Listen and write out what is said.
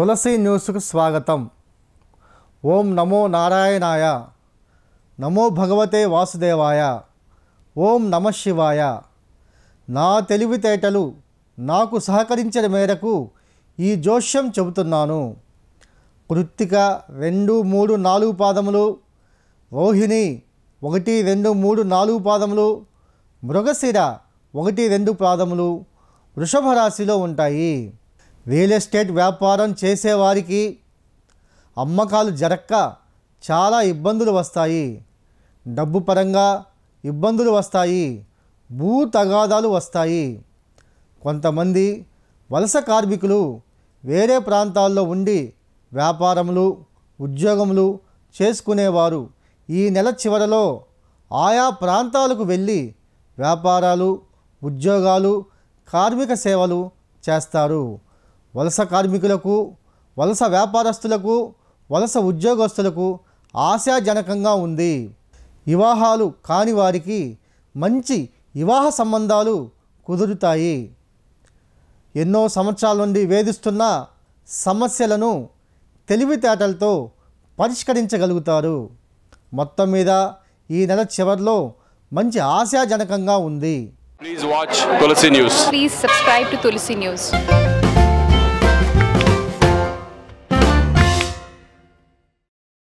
తులసి న్యూస్కు స్వాగతం. ఓం నమో నారాయణాయ నమో భగవతే వాసుదేవాయ ఓం నమ శివాయ. నా తెలివితేటలు నాకు సహకరించిన మేరకు ఈ జోష్యం చెబుతున్నాను. కృత్తిక రెండు మూడు నాలుగు పాదములు రోహిణి ఒకటి రెండు మూడు నాలుగు పాదములు మృగశిర ఒకటి రెండు పాదములు వృషభ రాశిలో ఉంటాయి. రియల్ ఎస్టేట్ వ్యాపారం చేసేవారికి అమ్మకాలు జరక్క చాలా ఇబ్బందులు వస్తాయి. డబ్బు పరంగా ఇబ్బందులు వస్తాయి. భూ తగాదాలు వస్తాయి. కొంతమంది వలస కార్మికులు వేరే ప్రాంతాల్లో ఉండి వ్యాపారములు ఉద్యోగములు చేసుకునేవారు. ఈ నెల చివరలో ఆయా ప్రాంతాలకు వెళ్ళి వ్యాపారాలు ఉద్యోగాలు కార్మిక సేవలు చేస్తారు. వలస కార్మికులకు వలస వ్యాపారస్తులకు వలస ఉద్యోగస్తులకు ఆశాజనకంగా ఉంది వివాహాలు కాని వారికి మంచి వివాహ సంబంధాలు కుదురుతాయి ఎన్నో సంవత్సరాల నుండి వేధిస్తున్న సమస్యలను తెలివితేటలతో పరిష్కరించగలుగుతారు మొత్తం మీద ఈ నెల చివరిలో మంచి ఆశాజనకంగా ఉంది Please watch Tulsi News. Please subscribe to Tulsi News.